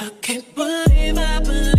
I can't believe I believe.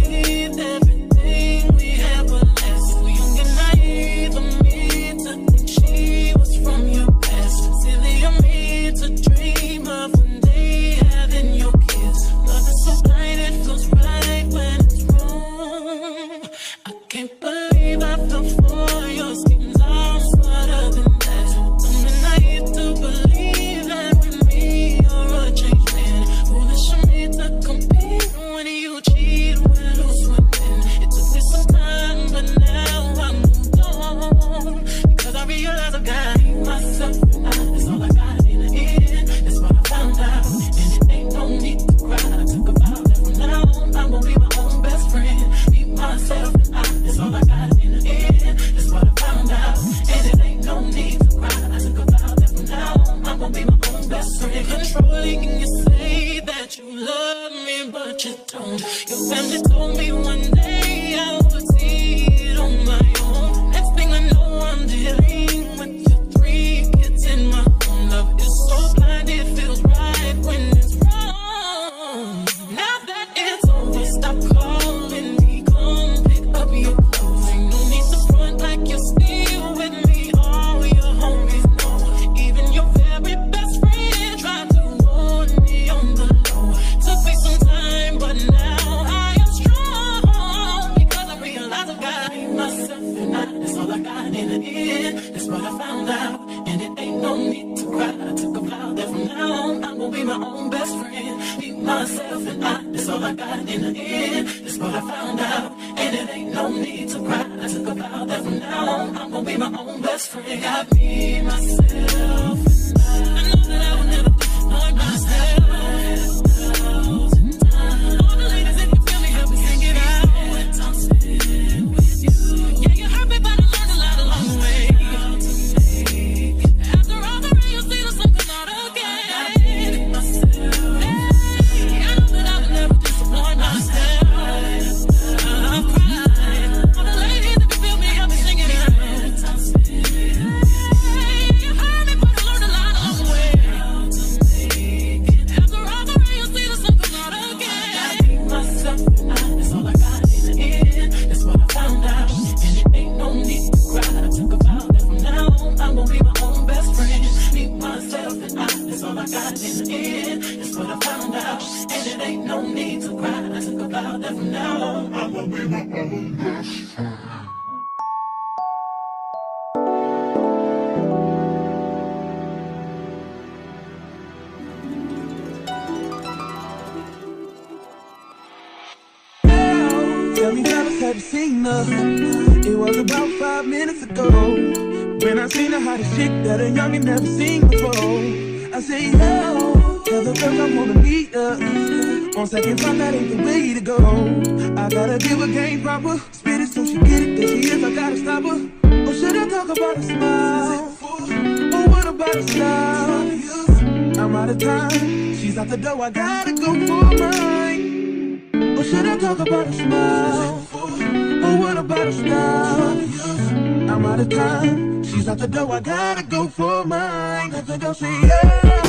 can be myself and I, that's all I got in the end. That's what I found out, and it ain't no need to cry. I took a vow that from now on, I'm gonna be my own best friend. Got me, myself. It ain't no need to cry. I took about that from now on. I'ma be my own best friend. It was about five minutes ago when I seen the hottest chick that a youngin' never seen before. I say, yeah the girl I wanna be. Uh. On second thought, that ain't the way to go. I gotta give a game proper. Spit it so she get it. There she is, I gotta stop her. Or should I talk about a smile? Or what about a style? I'm out of time. She's out the door, I gotta go for mine. Or should I talk about a smile? Or what about a style? I'm out of time. She's out the door, I gotta go for mine. Got the go say yeah.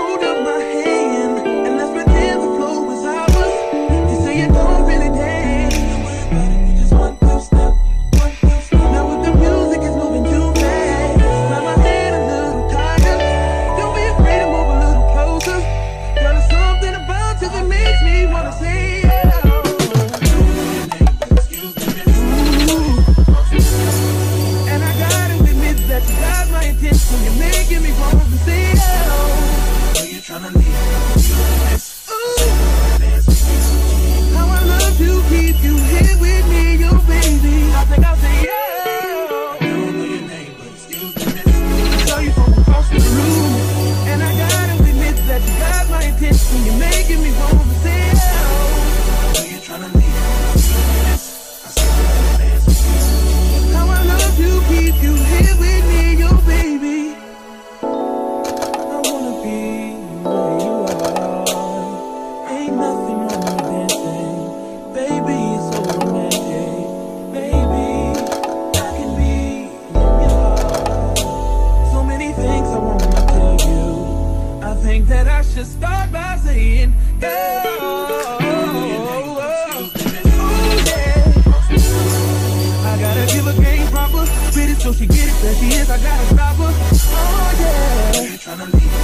There she is, I got a problem. Oh yeah. Leave.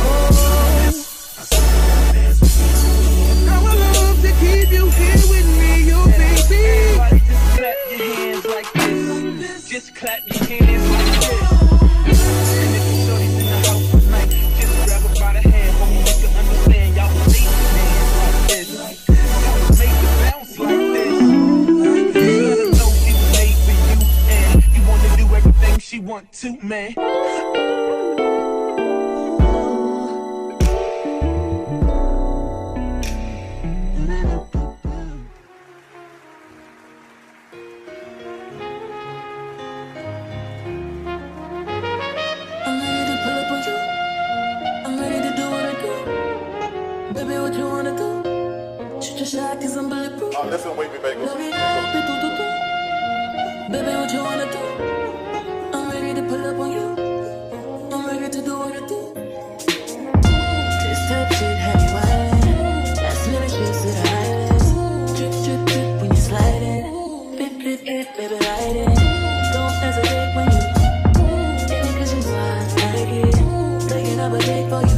To man. would for you.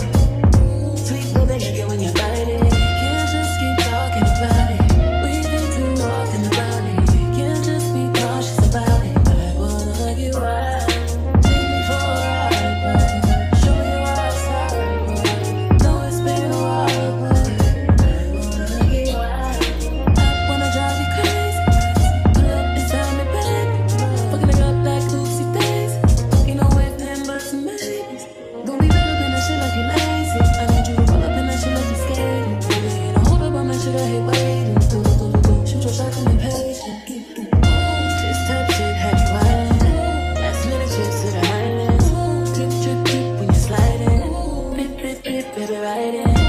yeah.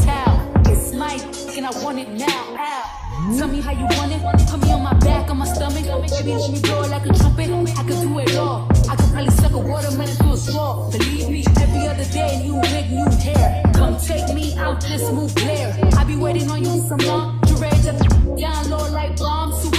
and I want it now. Ow. Tell me how you want it. Put me on my back, on my stomach. Baby, let me blow it like a trumpet. I can do it all. I could probably suck a watermelon through a straw. Believe me, every other day, new wig, new hair. Come take me out this move glare. I be waiting on you some long. Your rage up, down low like bombs.